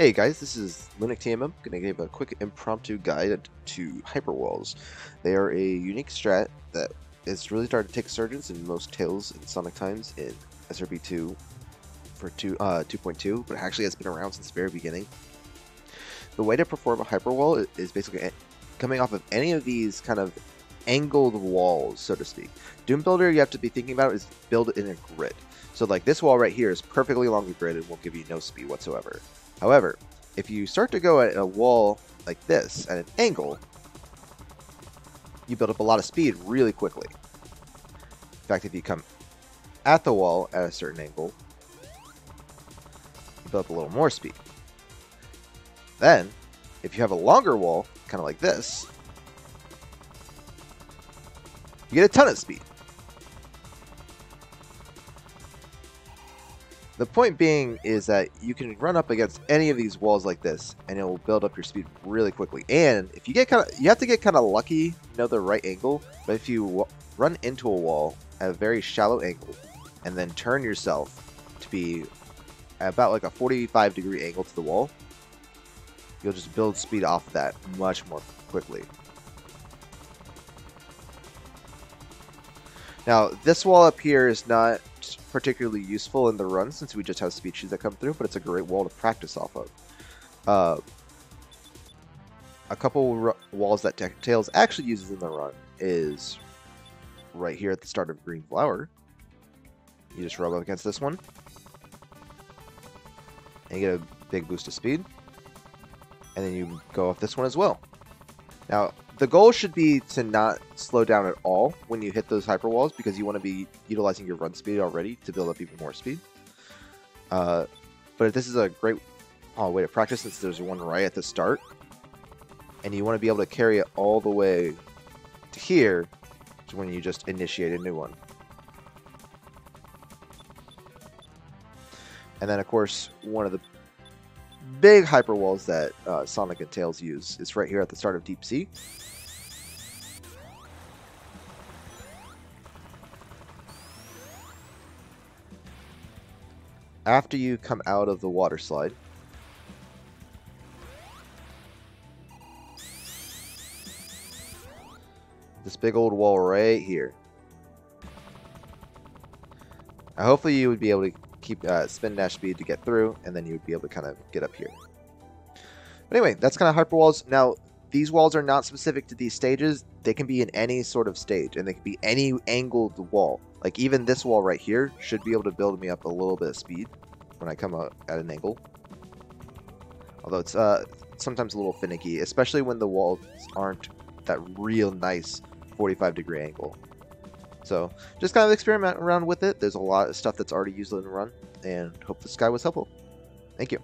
Hey guys, this is Lunick TMM. Gonna give a quick impromptu guide to hyperwalls. They are a unique strat that is really starting to take surgence in most Tails and Sonic times in SRB2 for 2, uh, 2.2, but actually has been around since the very beginning. The way to perform a hyperwall is basically coming off of any of these kind of angled walls, so to speak. Doom Builder, you have to be thinking about is build in a grid. So like this wall right here is perfectly along the grid and will give you no speed whatsoever. However, if you start to go at a wall like this at an angle, you build up a lot of speed really quickly. In fact, if you come at the wall at a certain angle, you build up a little more speed. Then, if you have a longer wall, kind of like this, you get a ton of speed. The point being is that you can run up against any of these walls like this, and it will build up your speed really quickly. And if you get kind of, you have to get kind of lucky, you know the right angle. But if you run into a wall at a very shallow angle, and then turn yourself to be about like a 45 degree angle to the wall, you'll just build speed off of that much more quickly. Now, this wall up here is not particularly useful in the run since we just have speed shoes that come through, but it's a great wall to practice off of. Uh, a couple walls that Tails actually uses in the run is right here at the start of Green Flower. You just rub up against this one. And you get a big boost of speed. And then you go off this one as well. Now, the goal should be to not slow down at all when you hit those hyper walls because you want to be utilizing your run speed already to build up even more speed. Uh, but this is a great uh, way to practice since there's one right at the start. And you want to be able to carry it all the way to here to when you just initiate a new one. And then, of course, one of the big hyper walls that uh, Sonic and Tails use is right here at the start of Deep Sea. After you come out of the water slide, this big old wall right here. Now, hopefully you would be able to keep uh, spin dash speed to get through, and then you would be able to kind of get up here. But anyway, that's kind of hyper walls. Now, these walls are not specific to these stages. They can be in any sort of stage, and they can be any angled wall. Like even this wall right here should be able to build me up a little bit of speed when I come out at an angle. Although it's uh, sometimes a little finicky, especially when the walls aren't that real nice 45 degree angle. So just kind of experiment around with it. There's a lot of stuff that's already used in the run, and hope this guy was helpful. Thank you.